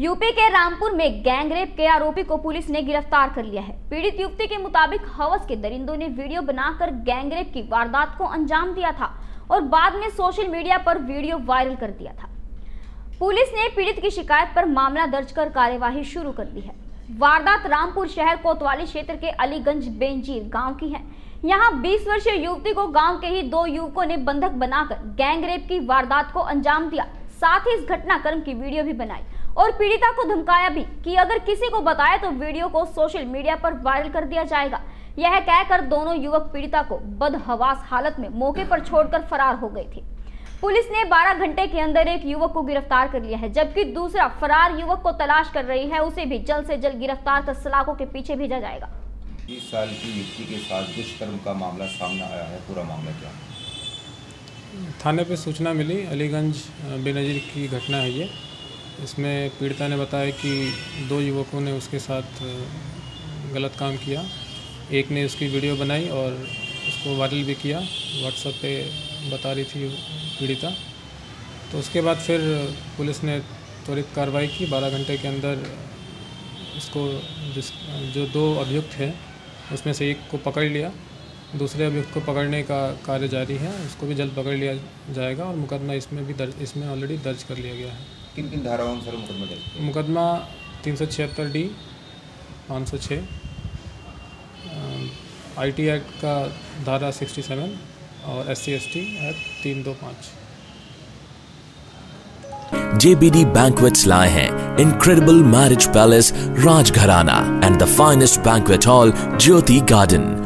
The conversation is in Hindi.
यूपी के रामपुर में गैंग रेप के आरोपी को पुलिस ने गिरफ़्तार कर लिया है। पीड़ित युवती के मुताबिक हवस के दरिंदों ने वीडियो बनाकर गैंग रेप की वारदात को अंजाम दिया था और बाद में सोशल मीडिया पर वीडियो वायरल कर दिया था। पुलिस ने पीड़ित की शिकायत पर मामला दर्ज कर कार्यवाही शुरू कर दी है। वारदात रामपुर शहर कोतवाली क्षेत्र के अलीगंज बेंजीर गाँव की है। यहाँ 20 वर्षीय युवती को गाँव के ही दो युवकों ने बंधक बनाकर गैंग रेप की वारदात को अंजाम दिया। साथ ही इस घटनाक्रम की वीडियो भी बनाई। और पीड़िता को धमकाया भी कि अगर किसी को बताए तो वीडियो को सोशल मीडिया पर वायरल कर दिया जाएगा। यह कहकर दोनों युवक पीड़िता को बदहवास हालत में मौके पर छोड़कर फरार हो गए थे। पुलिस ने 12 घंटे के अंदर एक युवक को गिरफ़्तार कर लिया है जबकि दूसरा फरार युवक को तलाश कर रही है उसे भी जल्द से जल्द गिरफ़्तार कर सलाखों के पीछे भेजा जाएगा। बीस साल की युवती के साथ दुष्कर्म का मामला सामने आया है। पूरा मामला क्या थाने पे सूचना मिली अलीगंज बेनज़ीर की घटना है ये। इसमें पीड़िता ने बताया कि दो युवकों ने उसके साथ गलत काम किया। एक ने उसकी वीडियो बनाई और उसको वायरल भी किया। व्हाट्सएप पे बता रही थी पीड़िता। तो उसके बाद फिर पुलिस ने त्वरित कार्रवाई की। बारह घंटे के अंदर इसको जिस, जो दो अभियुक्त हैं, उसमें से एक को पकड़ लिया। दूसरे अभियुक्त को पकड़ने का कार्य जारी है। उसको भी जल्द पकड़ लिया जाएगा और मुकदमा इसमें भी दर्ज, इसमें ऑलरेडी दर्ज कर लिया गया है। किन किन धाराओं अनुसार मुकदमा दर्ज किया? मुकदमा तीन सौ छिहत्तर डी पाँच सौ छः आई टी एक्ट का धारा सिक्सटी सेवन और S C S T act तीन दो पाँच JBD Banquets लाए हैं Incredible Marriage Palace Rajgharana and the finest banquet hall Jyoti Garden.